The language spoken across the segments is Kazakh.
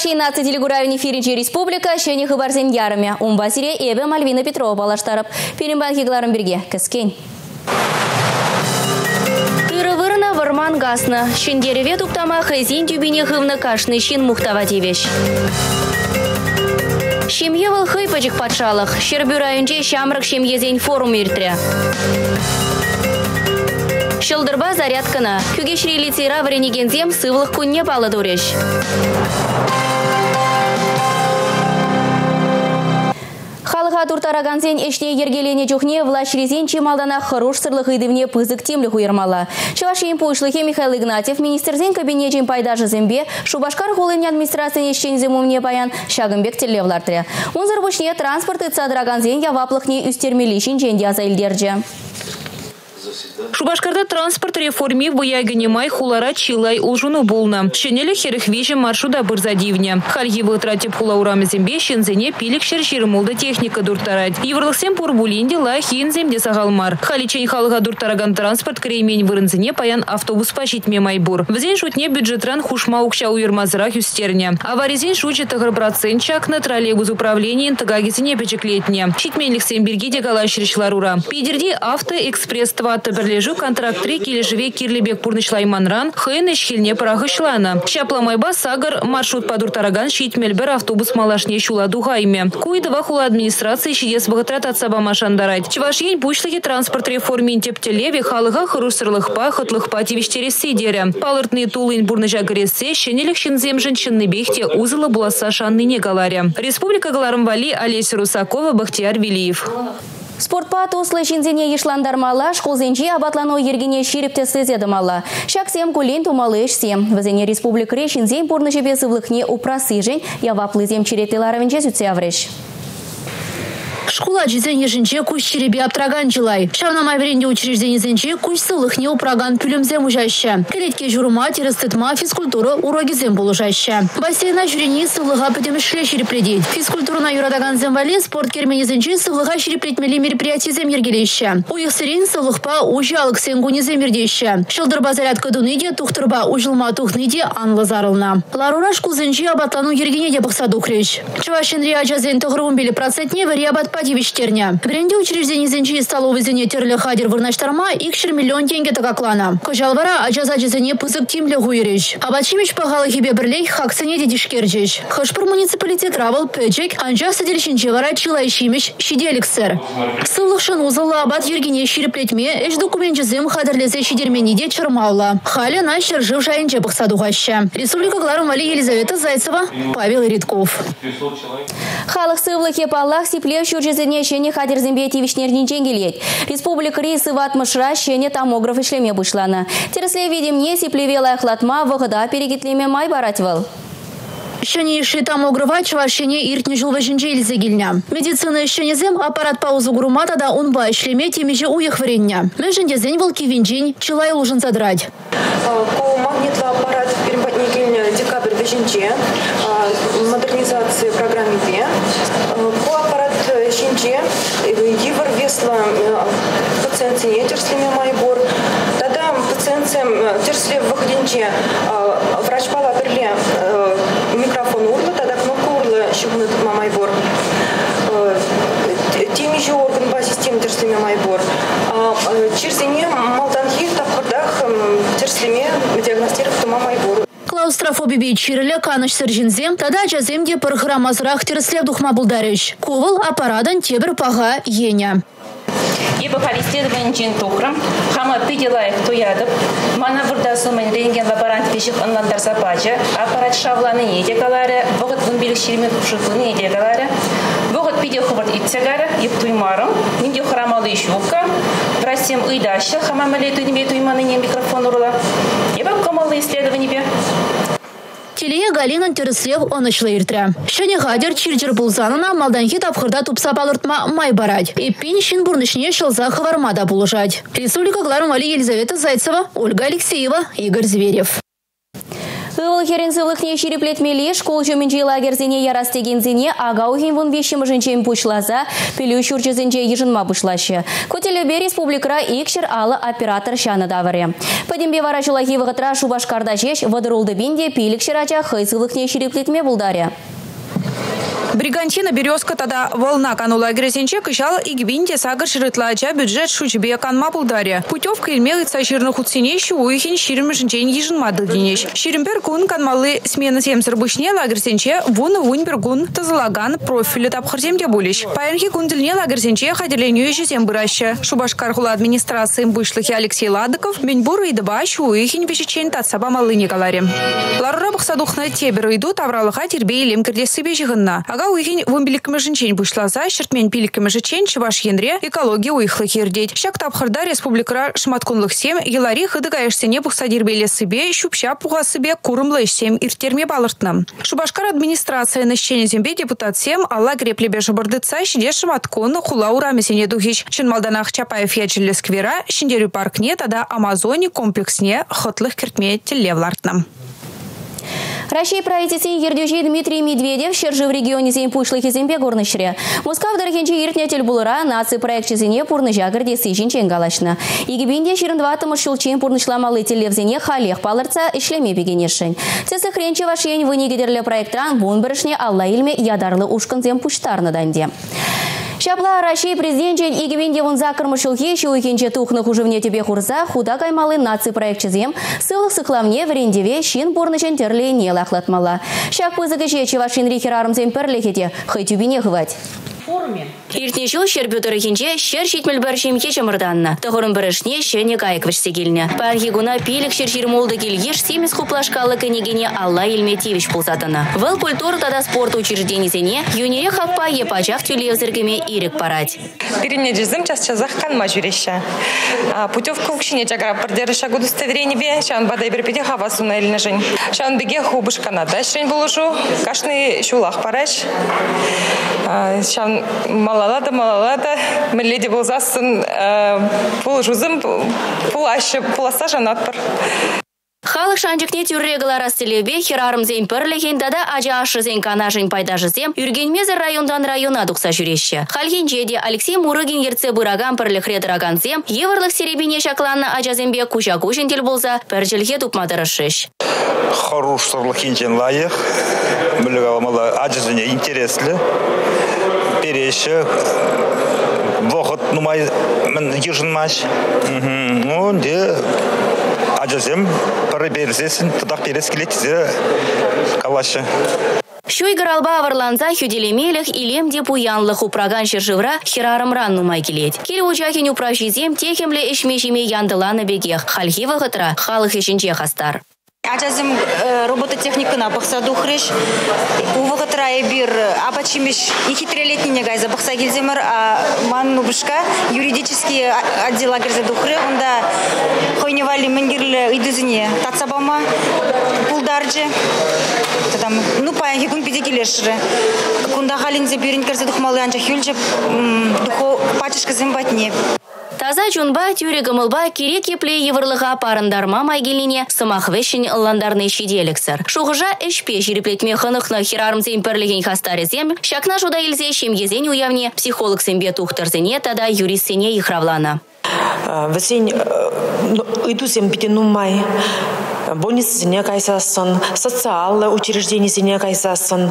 Чуваши нации телегурарни фиринчи республика шені хыбарзен ярыме. Умбасире эбе Мальвина Петрова балаштарып. Перембан хигларын бірге кіскен. Ирывырна варман гасны. Шендереве туптама хызин тюбине хывны кашны шин мухтава девеш. Шемье выл хыйпачык патшалық. Шербю районче шамрак шемьезен форум иртре. Шылдырба зарядкана. Күгешри лицейра варенегензем сывлық күнне палы дуреш. Халыға туртараганзен эшне ергелене жүхне влашрезен чемалдана хорош сырлық идывне пызык темлі хуйырмала. Чавашин пушлыхе Михаил Игнатьев министрзен кабинетен пайда жызембе Шубашкар холын администрацияне шензем умне баян Шагымбек телевлартыря. Унзыр бушне транспорт и цадраганзен яваплықне үстермелишін женде аза илдерже. Шубашкарда транспорт реформи май хулара чилай улжуну булна. Шенелі херехвижі маршруда бұрзадивне. Хальги вытратив хула урамы зембе шензене пилік шерширмулды техника дуртарать. Еврлықсен пурбулинде ла хин земде сағалмар. Халичен халыға дуртараган транспорт кремень вырынзене паян автобус пашитме майбур. Взен шутне бюджетран хушма укша уйырмазырақ юстерне. Аваризен шучы тығыр процент чакны троллейбус управлениен тыгагизіне печеклетне. Шитменліксен бергеде галашырышларура. Пидерди авто экспресс ватты бірлежу контракт три кележеве кирлебек пурнышлайманран хын ешхилне парахышлана. Шапламайба сагар маршрут падур тараган шитмелбер автобус малашне шула дугайме. Куйдыва хула администрация шидес богатрат от саба машандарать. Чевашень пучлыхи транспорт реформин тептелеви халыга хырусырлыхпа хытлыхпа тивиштерес сидере. Палыртны тулын бурныжа грессе шенелік шинзем женщинны бехте узыла буласа шанныне галаре. Республика Галарымвали Олеся Русакова Бахтияр Велиев. Спортпа тослы жинзене ешландармала, школзенче абатлану ергене ширипте сезедымала. Шаксем кулин тумалы ешсем. Вазене республик решинзен порны жебе сывлықне упрасы жен, яваплызем черетеларывенче сүтсе авреш. Школа жизен ежінче күш черебе аптраган жылай. Шавнамай веренде учреждениезенче күш сылыхне упраган пүлімзем ұжаще. Келетке журма, терістітма, физкультура урогизем болужаще. Бассейна жүрені сылыға пөтемішле шерепледейд. Физкультурына юрадаган земвале спорт керменезенче сылыға шереплетмелі мероприятиезем ергелеще. Уйық сырен сылықпа ужалық сенгунезем ердеще. Шылдырба зарядка дуныде, тухтырба ужылма тухныде анлы зарылна. Ларура шкулзенче абатлану ергене де бұқса духреш. Чувашин риачазен тұғырын белі процентне вариабат Падивиштерня. Бренде учреждение зенчи столовой зене терлі хадер вырнаштарма икшір миллион тенге такаклана. Кожалвара ажаза жезене пызык тимле хуйреш. Абачимич пағалы хибе бірлей хаксыне дедишкерджеш. Хышпыр муниципалитет равыл пөджек анжа садершінче вара чила ишимеш шиделіксір. Сылықшын узылы абат ергене ширеплетме эш документ жезем хадерлезе шидермениде чырмаула. Халі на жив жайынче бұқсадуғашы. Республика Гларым Вали Елизавета Зайцева, Павел Ритков. Халық сывлыке паллах сиплев жүзіне шене хадерзембе тивишнернен жеңгелет. Республика рейсы ватмышра шене томограф ишлеме бұшланы. Тересле видимне сиплеве лайхлатма вғыда перегетлеме май баратвал. Шыне іші томографа чывашыне иртне жылвы жінже елзе келіне. Медицина ішінезем аппарат паузу грумата да унба ішлеме темеже уйық варенне. Мәжінде зен вол кивинжен чылай ұлжын задрать. Ко магнитлы аппарат перемпатне келіне декабрь бежінже модернизация программе весла пациентіне терслеме майбор. Тада пациентсем терсле выходинче врач пала бірле микрофон урлы, тада кнопка урлы шыбыны тұтма майбор. Темежі орган ба система терслеме майбор. Черсене малтанхи тапқырдақ терслеме диагностировать тұма майбор. Клаустрофобия чирле каныш сержинзем, тада жаземде программазрах терслев духма булдарыш. Кувыл аппарадан тебір паға еня. Исследование джин токрам, хама пиделаев туядып, мана бурда сумен рентген лаборант пешик онландар запача, аппарат шавланы еде калары, вогот вун билик ширмен купшутуны еде калары, вогот пиде хубарт итсегары, еп туймарым, нинде храмалы ишука, прасем уйдаща, хама малету небе туйманы не микрофон урла, ибо комалы исследование Телея Галина Терслев онышлы иртре. Шыне гадер чирджер булзанына малданхи тапхырда тупса балыртма май барать. И пин шин бурнышне шылза хавармада булыжать. Республика Гларум Елизавета Зайцева, Ольга Алексеева, Игорь Зверев. Ывыл херен сывлықне ширеплетмелі школ жөмінже лагерзене ярастегензене ага ухин вон вещим жынчен пушлаза пелю шурчызенже ежынма пушлашы. Котелебе республикра икшер алы оператор шаны даваре. Падембе вара жылахи вғытра шубашкарда жеш вадырулды бинде пилік шырача хай сывлықне ширеплетме булдаре. Бригантина березка тада волна канула грязенче кышал и гвинте сагар шырытлача бюджет шучбе канма булдаре. Путевка илмелыца жирных уценещу уихин ширим жинчен ежин мадыл денеж. Ширим перкун канмалы смена семсер бушне лагерсенче вун вун пергун тазалаган профили тапхарземде булищ. Паянхи кундельне лагерсенче хадерленю жесем быраща. Шубашкар хула администрации бышлыхи Алексей Ладыков, Меньбур и дебащу уихин вещечен татсаба малы Николаре. Ларура бахсадухна тебер иду тавралыха тербей лем кирдесы бежигынна. Ага уйхин вымбиликкіме жінчен бұшлаза, шыртмен пиликкіме жічен чываш енре экология уйхлы хердеть. Шак тапхырда республикара шматкунлых сем, елари хыдыга эшсене бұқса дербеле себе, щупща пуға себе курымлы сем иртерме балыртным. Шубашкар администрация нащене зембе депутат сем, алла греплебе жабырдыца, шиде шматкун хула урамесене духич. Чынмалданах Чапаев ячілі сквера, шиндерю паркне, тада Амазоне комплексне хытлых кертме телевлартным. Россия правительстве ердюжи Дмитрий Медведев шержи в регионе зейн пушлы хизембе горнышре. В дорогенче иртнятель булыра наци проект чизине пурны жагырде сыжин ченгалашна. Игибинде ширындватымы шулчен пурнышламалы телевзене халех палырца ишлеме бегенешін. Тесі хренче вашен вынегедерлі проектран бун бірішне алла илме ядарлы ушкынзем пуштарны данде. Шапла Рашей президентен игивенде вон закырмышылхе шуикенче тухны хужывне тебе хурза худа каймалы наци проектчизем сылық сықламне врендеве шин бурнышен терле не лахлатмала. Шак чевашин рихер арымзен перлехете хай тюбине хвать форуме. Иртнешіл шер бютырыхинче шер шитміл бір шемке чымырданна. Тұғырын бірішне шене гайық вішсе келіне. Пархигуна пилік шер жирмолды келгеш семіз хуплашкалы кенегене Алла илметевич пулсатыны. Выл культура тада спорт учрежденизене юнере хаппа епачах тюлевзіргіме ирік парать. Перене жезім час часах канма жүреща. Путевка укшине чагра пардерыша удостоверение бе, шан бадай бір педе хавасу на иліне жын. Шан беге хубыш канада шрен болушу, кашны шулах параш. Шан малалада малалада мілледе болзасын пул жузым пул ашы пуласа жанат бар Халық шанчыкне тюррегалар астелебе херарым зен пірлеген дада ажа ашы зен канажын пайда жызем юргенмезер райондан района дұқса жүреші. Халген жеде Алексей Мурыгин ерце бұраган пірлік редыраган зем, еврлық серебине шакланны ажазембе куча кушентел болса бір жылге тупмадырышыш. Хорош сорлықинчен лайық, мүлік аламала ажызыне интереслі, переші, вақыт нумай мен ежынмаш. Ну, де ажазем пары берсесін, тұдақ берес келетізе калашы. Шуй гаралба аварланза хюделемелях илем де пуянлых упраган шержевра херарым ран нумай келет. Кел учахин упрашизем техемле ишмешиме яндыланы бегех, хальхива хытра, халық ешінче хастар. Ажазым робототехникына бақса духрыш, увығы трае бир апачимиш и хитрелетнине гайза бақса келземір, ман нубышка юридический отдел агерзе духры, онда хойневали менгерлі үйдізіне татсабама пулдарджи. Там, ну, паян хикун пиде келешірі. Кунда халинзе бирин керзе духмалы анча хюльче духо зембатне. Таза жунба тюре гымылба керек епле евырлыға парындарма майгеліне сымақ вешін ылландарны шиделіксір. Шуғыжа ішпе жиреплетме хынықны хирарымзен пірлеген хастарызем, шакна жуда илзе шемгезен уявне психолог сенбе тухтырзене тада юрист сене ихравлана. Весен ыйду сен бите нумай больницасыне кайсасын, социал учреждениесіне кайсасын,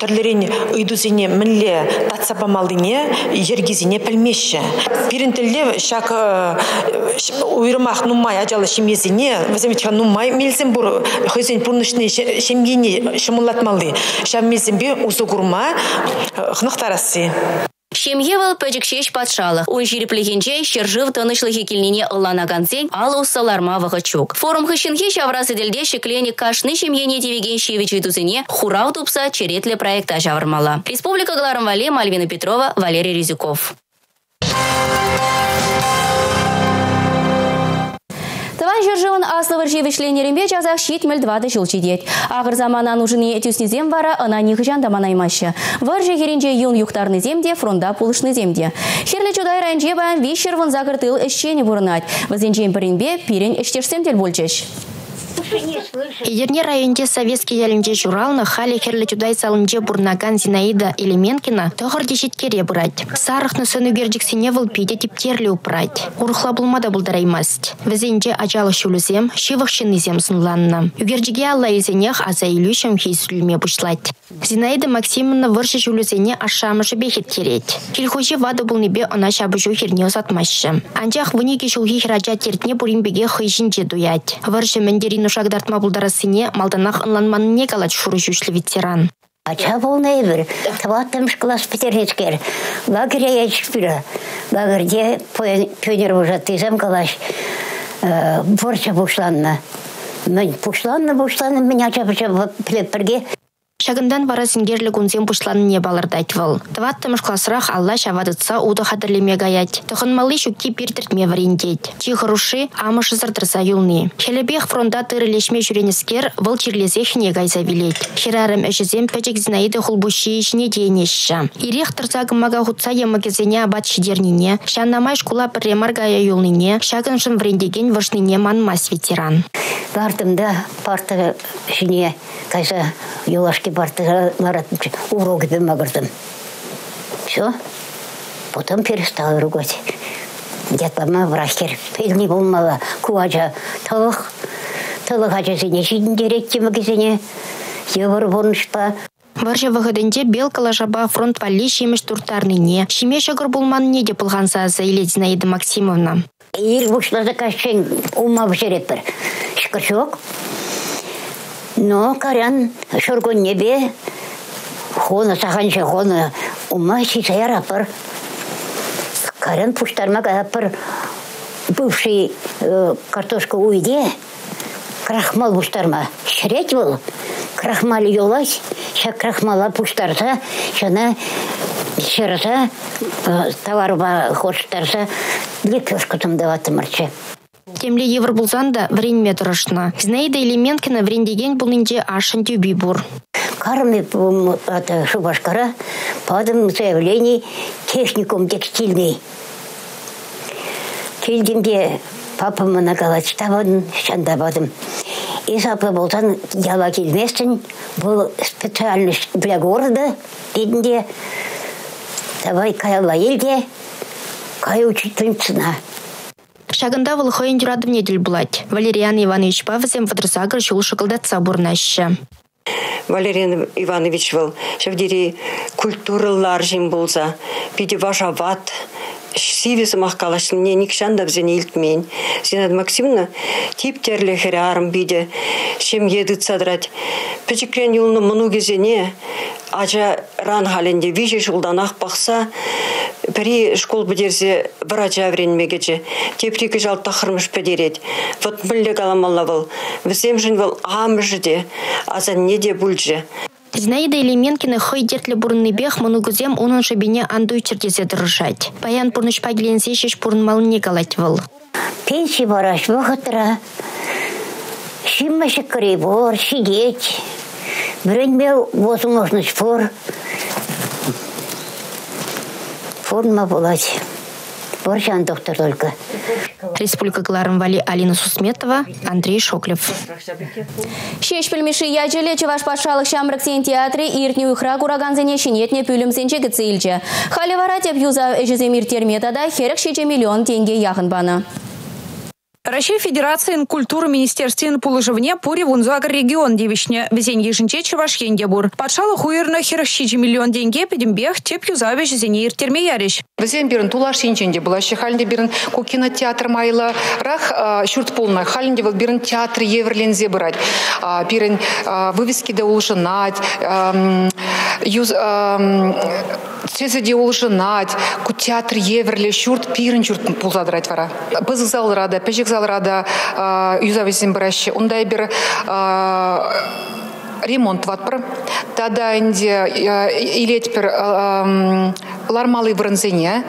түрлерін үйдусіне мінле татсапамалдыне ергезіне пілмеші. Пирин тілде шак уйрымақ нумай ажалы шемезіне, віземетха нумай мелсен бұр, хызен пұрнышны шемгене шымылатмалды. Шам мезенбе усу курма хнықтарасы. Шемьевал пәжікшеш патшалық. Он жиреплегенче шержив тынышлығы келнене ылланагансен ал уссаларма вағычук. Форум хышынхе шаврасы ділде шеклене кашны шемьене девеген шевичі тузыне хурау тупса черетлі проекта жавырмала. Республика Гларым Вале, Мальвина Петрова, Валерий Резюков. Тыван жыржывын аслывыр жевішленерімбе жазақ шетміл двады жылчидет. Ағыр заманан ұжыне этюснезем вара ына ниғы жандаман аймашы. Вар жегерінже юн юқтарны земде, фронда пулышны земде. Херлі чудай райынже баян вишер вон загыртыл ішчені бұрынат. Візенжен бірінбе пирен іштерсем тел болчеш. Едерне районде советский ялинже журалны хали херлі чудай салынже бурнаган Зинаида Элеменкина тоғыр дешеткере бұрать. Сарықны сөнігердіксіне выл пиде типтерлі упрать. Урықла булмада бұлдараймаст. Візенже ажалы шулызем, шивықшын изем сынланны. Үгердіге алла изенех аза илюшем хейсүлме бұшлать. Зинаида Максимовна выршы жүлізене ашамышы бехет керет. Килхожи вады бұлныбе она шабыжу херне ұсатмашы. Анжақ вынеге шулхи хиража тертне буринбеге хыйшинче дуять. Выршы мендерину шагдартма бұлдарасыне малданақ ынланманыне калат шуры жүшлі ветеран. Ача болны бір, табаттым школас петернецкер. Лагеря я чпира. Лагерде пионер уже тызам калаш. Борча бушланна. Мен бушланна, бушланна, меня чапача пірге Шагындан вара сингерлі күнзен не балырдайт выл. Тваттымыш классырақ алла шавадытса уды хадырлеме гаять. Тұхынмалы шүкке пиртіртме варендет. Чихыруши амышы зардырса юлны. Хелебех фронта тырылешме жүренескер выл чирлезе хіне гайза вилет. Хирарым әшізен пәчек зинаиды хулбуши ішіне дейнешші. Ирек тұрса гымага хутса емагезене абат шидернине, шаннамай шкула пірремар гая юлныне, шагыншын врендеген вышныне манмас ветеран. Бардымда парта жіне кайса юлашки парта ларатынчы уроки бемагырдым. Все. Потом перестал ругать. Дятлама врахер. Пельни болмала. Куача тылық. Тылық ачасыне шидін дереккемі кезене. Евр болнышпа. Варжа выходынде белкала жаба фронт вали шемеш туртарныне. Шеме шагыр булманне де пылғанса Заиле Зинаида Максимовна. Ир бушлады кашчен ума бішереппір. Шкыршок. Но карян шоргон небе хона саханча хона ума сисаяр апыр. Карян пуштарма апыр бывший э, картошка уйде крахмал пуштарма. Шреть был. Крахмал юлась, ша крахмала пуштарса, шана шырса, э, товарба хоштарса, лепешка там даваты марча. Темле евр булзан да вренме тұрышна. Зинаида Элементкина врендеген бұлынде ашын тюби бур. Кармы это Шубашкара подам заявление техникум текстильный. Келдимде папама нагалать табадым, шанда бадым. И сапы болсан яла келместін, бұл специальность для города, дедінде. Давай каяла елде, кай учительницына. Шагында вылхойын жүрадым неділ бұлать. Валериан Иванович Павзем вадрсагыр жол шықылдатса бурнаща. Валериан Иванович был, шавдери культуралар жин болса, биде вашават, сивесі маққалашын не никшанда бізен илтмен. Зинат Максимовна типтерлі херарым биде, шем еді цадрать. Печекрен юлны мұну кезене, ажа ран халінде виже жылдан бақса, Пери школ бідерсе врача вренмегече. Теприки жал тахырмыш педерет. Вот мүлле каламалла был. Весем жын был амжыде, азан неде бүлже. Зинаида Элеменкина хой дертлі бұрынны бех мұнугузем оның шабине андуй чертезе дырышать. Паян бұрныш пагеленсе шеш бұрын малыне галать выл. Пенсии бараш вақытыра. Шимма шеккірей бор, шидеть. Бірінбе возможность фор. Форма болать. Боржан доктор только. Республика Гларым Вали Алина Сусметова, Андрей Шоклев. Шеш пілмеші яжеле Чеваш патшалық Шамраксен театре иртне уйхра кураганзене шинетне пүлімсенче гіцейлче. Халивара теп юза эжіземир терметада херек шече миллион тенге яғын баны. Россия Федерациян культуры министерствен пулыжывне пури вунзуагр регион девичне везен ежинче чевашенде бур. Патшалы хуерна херащичи миллион деньге педембех теп юзавиш зене иртерме яриш. Везен бирен тулар шинченде была ще халінде бирен ку кинотеатр майла рах шурт полна халінде был бирен театр еврлензе брать. Бирен вывески да улшынать, юз Цезеде улшынать, ку театр еврле шурт пирен шурт пулзадрать вара. Бызы залрада, пежек залрада юзавесен бірәші. Ондай бір ремонт ватпыр. Тада инде илет бір лармалы вырынзене.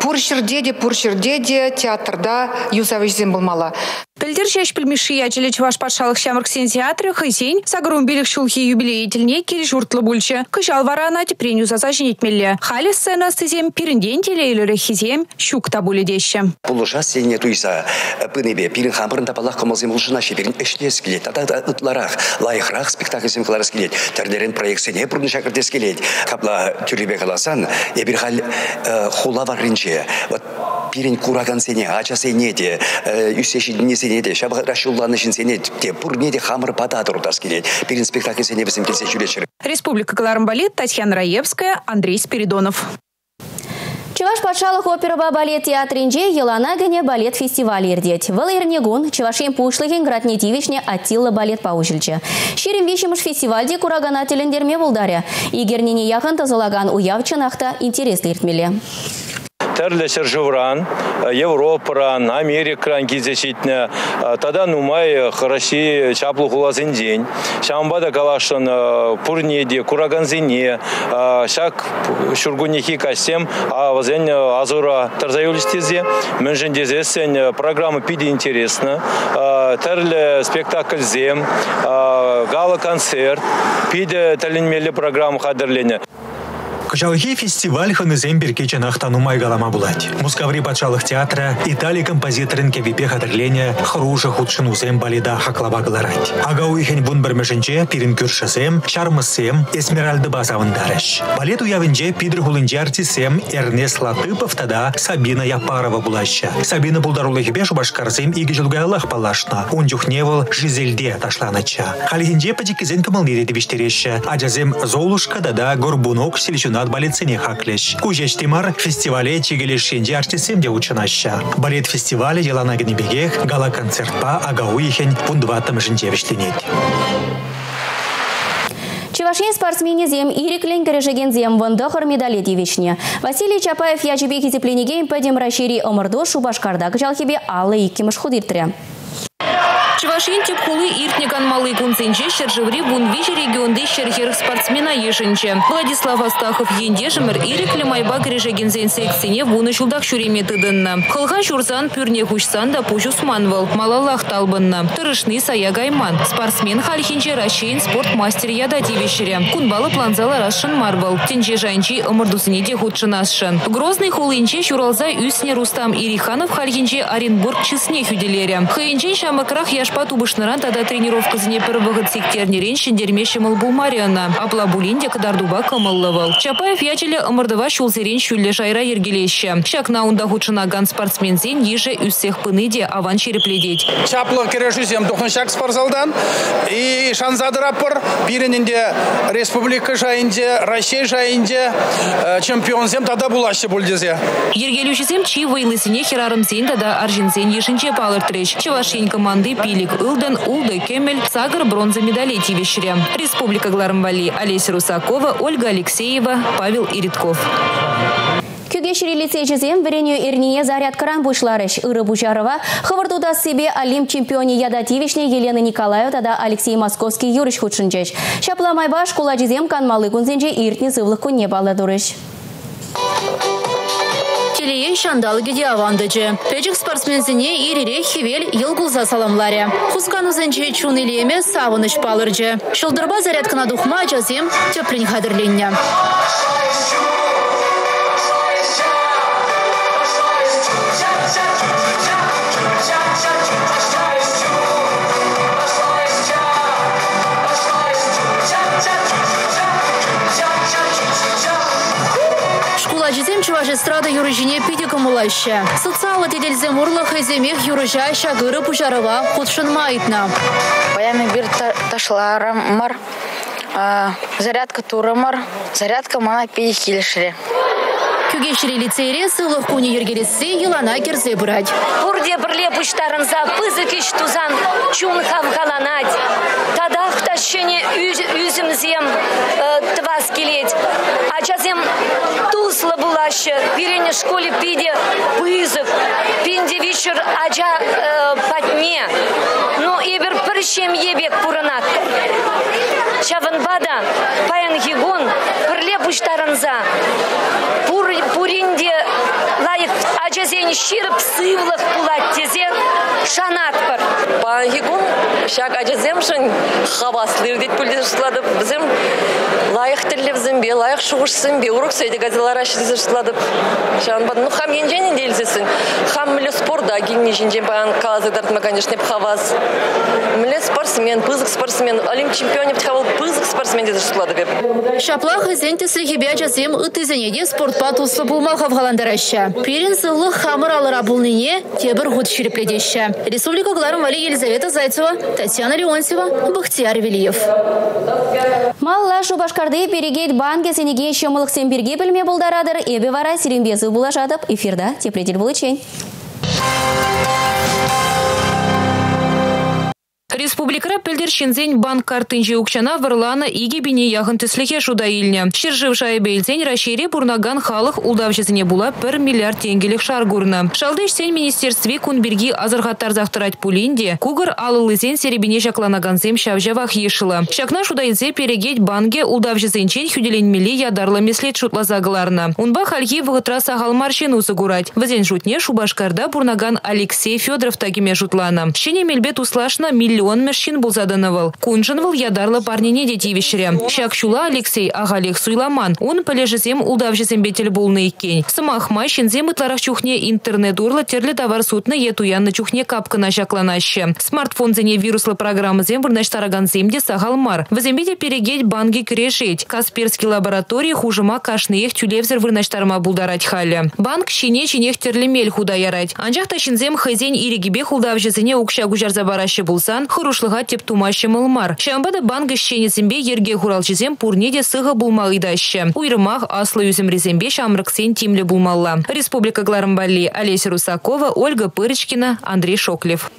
Пуршырде де, пуршырде де театрда юзавесен болмала. Пілдер шеш пілмеші ячелі чваш патшалық шамырксен театры хызень сагрун билік шулхи юбилейтіліне кел журтлы бульчы. Кыжал варана тепреню заза женетмелі. Халі сцена стызем пирінден телейлері хизем щук табулі деші. Пулыша сене туйса пынебе пирин хамырын тапалах комылзем улшына шеперин эшлес келет. Ата ытларах лайықрақ спектакль сем кыларыс келет. Тәрдерін проекцияне бұрны шакыртес келет. Капла тюребе каласан, ебір хал хула варринче. Вот пирин кураган сене, ача сене де, үсеші не сене де, шабы рашулланышын сене де, бұрне де хамыр пата тұртас келет. Пирин спектакль сене бізім келсе жүречір. Республика Клармбалет, Татьяна Раевская, Андрей Спиридонов. Чеваш патшалық опера балет театринже елана гене балет фестивалі ердет. Выл ернегун Чевашем пушлыхен Гратнетивичне Аттила балет паужылчы. Шерім вишіміш фестивальде курагана телендерме болдаря. Игернене яғын тазалаган уявчынақта интереслі ертмелі тәрлі жывран, Европаран, Америкран кезешетіне, тада нумай Россия чаплы хулазын день. Шамбада калашын пурнеде, кураганзине, шак шургунихи кастем, а вазен азура тарзаюлистезе, мен дезесен программа пиди интересно, тәрлі спектакль зем, гала-концерт, пиди тәлінмелі программа қадырлене. Кычалхи фестиваль ханызем беркечен ахтанумай галама булать. Мускаври патшалық театра Италия композиторын кевипе хадырлене хружа худшын узем балида хаклава галарать. Ага уйхен бун бірмешінче пирин күршісем, шармысем, эсмеральды базавындарыш. Балет уявынче пидр хулынче артисем Эрнест Латыпов тада Сабина Япарова булаща. Сабина булдарулыхбе шубашкарсем иги жылгалах палашна. Он дюхневал Жизельде ташланача. Халихинче падикизен кымылнере дебиштереща. Аджазем Золушка дада Горбунок селищуна над балетсене хаклеш. Кужеш тимар фестивале чигелешенде артисем де учынаща. Балет фестивале елана гнебегех гала концертпа агауихен пундватым жинтевишленет. Чевашин спортсмене зем иреклен кережеген зем вындахыр медали девичне. Василий Чапаев яжебе кезепленеген пәдем рашири омырды шубашкардак жалхебе алы иккемыш худиртірі. Чувашин тепхулы иртнеган малый кунцинче шержеври бунвичи регионды шерхер спортсмена ешинче. Владислав Астахов ендежимер ирекле майба грежегензен секцине буны шулдах шуреме тыдынна. Хылға шурсан пюрне хучсан да пуш усманвал. Малалах талбынна. Тырышны сая гайман. Спортсмен хальхинче рашейн спорт мастер яда тивешере. Кунбалы планзала расшын марвал. Тенче жанчи омырдусыне де худшынасшын. Грозный хулынче шуралза үсне Рустам Ириханов хальхинче Оренбург чисне хюделере. Хыинчен шамакрах яш Ашпа тубышныран тада тренировка зіне пір вғыт сектернерен шендермеші мыл булмарияна. Апла булинде кадардуба кымыллывал. Чапаев ячелі ымырдыва шулзерен шүлле жайра ергелеші. Шак наунда худшынаган спортсмензен еже үссех пыныде аван черепледеть. Чаплы керешүзем тухыншак спортзалдан и шанзадырапыр биренінде республика жайынде, Россия жайынде чемпионзем тада булашы бульдезе. Ергелушізем чи вайлысыне херарымзен тада аржинзен ешінче палыртреш. Чевашень команды пили Илик Илден, Улда Кемель, Сагар бронза медалей Тивищере. Республика Гларамбали, Олеся Русакова, Ольга Алексеева, Павел Иритков. Кюгешри лицейчизем вереню ирнине заряд кран бушларыш. Иры Бужарова, хавартуда себе Олимп чемпионе ядативишне Елена Николаева тада Алексей Московский Юрич худшынчеш. Шапламай баш куладжизем канмалы кунзенже иртне зывлық күнне балы дурыш. Телее шандалы геде авандыжы. Печік спортсмензіне ирере хевел елгулза саламларе. Хускану зенче чун илеме савыныш палыржы. Шылдырба зарядкана духма жазем теплень хадырленне. Ажизем чуваш эстрада юрыжине пидиком улаще. Социалы теделзем урлах эземех юрыжа шагыры пужарова худшын майтна. Паями бир ташларымар, зарядка турымар, зарядка мана пидик келешіре. Күгешірі лицейре сылық көне ергелесі елана керзе бұрад. Бұрде бірле бұштарын за пызык іш тузан чун хавғаланад. Тадақ ташшене үзімзем твас келет. Ачазем туслы булашы. Бирене школе пиде пызык. Пинде вечер ача патне. Ну, ебір піршем ебек пұрынат. Чаванбада паян гигон бірле бұштарын за. Пур пуринде лайык Ачазен ширып сывлых пулат тезен шанат бар. Пангигун шак ачазем шын хаваслыр дейт пульдешлады. Бізем лайық тілі бізембе, лайық шуғышсынбе, урок сөйді газелар ашызышлады. Шан бад, ну хам енжен делсесін. Хам мілі спорда гинни жинжен паян калазы дартма, конечно, хавас. Мілі спортсмен, пызык спортсмен, олимп чемпионе хавал пызык спортсмен дезышлады беп. Шаплах изентесі хебе жазем ытызенеде спортпа туслы булмал хавгаландараща. Перин сыллы хамыр алыра булныне тебір ғуд шерепледеща. Республика Гларом Вали Елизавета Зайцева, Татьяна Леонтьева, Бахтияр Велиев. Малла Шубашкарды перегейт банке сенеге шымылық сенберге білме бұлдарадыр, эбе вара сиренбезы булашатып эфирда теплетел булычень. Республикара пілдершінзен банк картынжы укчана варлана иге бине яғын тісліге шуда илне. Шыржыв шайбейлзен рашире бурнаган халық улдавжызіне була 1 миллиард тенгелік шар гурна. Шалдыш сен министерстве кунберги азырғаттар зақтырать пулинде, кугар алылызен серебине жакланаганзем шавжавах ешылы. Шакна шуда илзе перегет банге улдавжызенчен хюделенмелі ядарлы меслет шутла загыларна. Унба хальги вғытра сағал маршин усыгурать. Візен жутне шубашкарда бурнаган Алексей Федоров тагиме жутлана. Шене мелбет услашна миллион мужчин был заданывал. Кунжинвал ядарлы парнине детивишре. Шакшула Алексей Агалек Суйламан. Он полежезем улдавжезем бетель булны иккен. Самахма шинзем итларах чухне интернет урла терлі товар сутны етуянны чухне капкана жакланаще. Смартфон зене вируслы программы зем бурнаш тараганземде сагалмар. Вазембеде перегеть банги крешеть. Касперский лаборатории хужыма кашныех тюлевзер вырнаштарма булдарать халя. Банк шине чинех терлемель худа ярать. Анжахта шинзем хайзен иригибе хулдавжезене укша гужарза бараще булсан, хурушлыға теп тумашы мылмар. Шамбада банк ішченесімбе ерге хуралчызем пурнеде сыға булмағыдашы. Уйрымақ аслы үзімрезембе шамрықсен тимлі булмалла. Республика Гларымбали Олеся Русакова, Ольга Пырочкина, Андрей Шоклев.